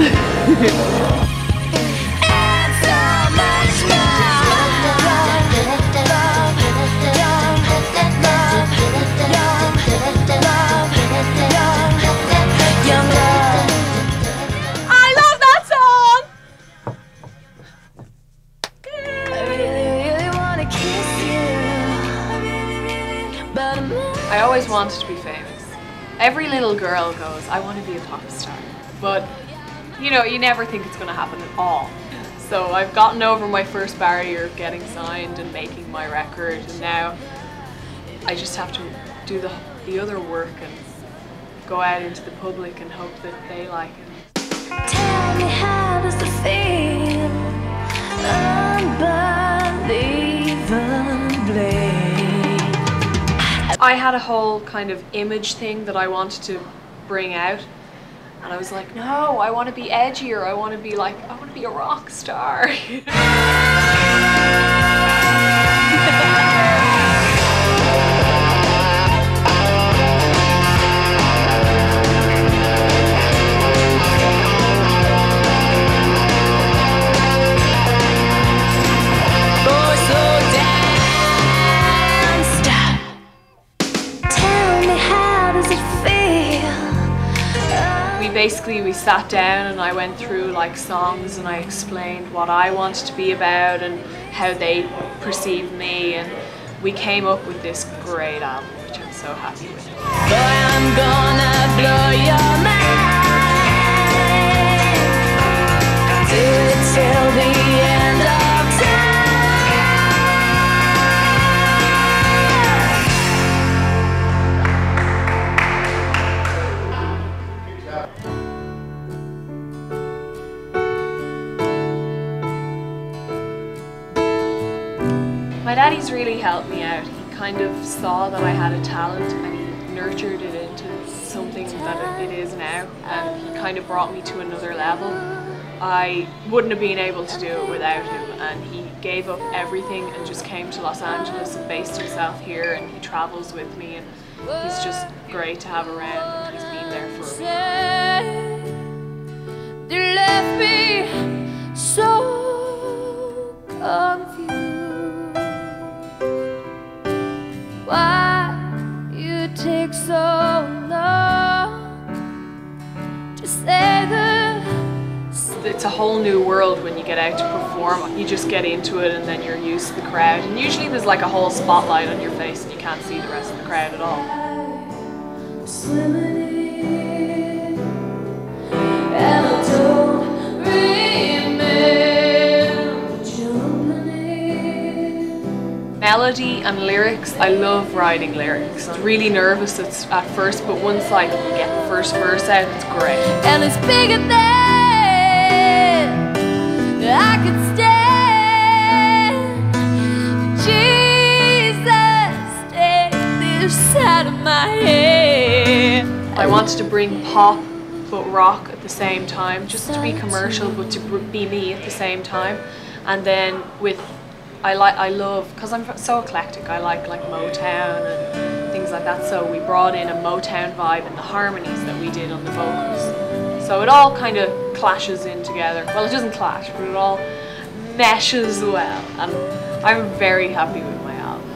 I love that song! I always wanted to be famous. Every little girl goes, I want to be a pop star. But, you know, you never think it's going to happen at all. So I've gotten over my first barrier of getting signed and making my record, and now I just have to do the, the other work and go out into the public and hope that they like it. Tell me how does it feel? Unbelievably. I had a whole kind of image thing that I wanted to bring out. And I was like, no, I want to be edgier. I want to be like, I want to be a rock star. basically we sat down and I went through like songs and I explained what I wanted to be about and how they perceived me and we came up with this great album which I'm so happy with. My daddy's really helped me out. He kind of saw that I had a talent and he nurtured it into something that it is now and he kind of brought me to another level. I wouldn't have been able to do it without him and he gave up everything and just came to Los Angeles and based himself here and he travels with me and he's just great to have around and he's been there for. It's a whole new world when you get out to perform. You just get into it and then you're used to the crowd. And usually there's like a whole spotlight on your face and you can't see the rest of the crowd at all. Melody and lyrics, I love writing lyrics. I'm really nervous at, at first, but once like you get the first verse out, it's great. and it's bigger than I could. I wanted to bring pop but rock at the same time, just to be commercial but to be me at the same time. And then with, I like, I love, because I'm so eclectic. I like like Motown and things like that. So we brought in a Motown vibe and the harmonies that we did on the vocals. So it all kind of clashes in together. Well, it doesn't clash, but it all meshes well. And I'm very happy with my album.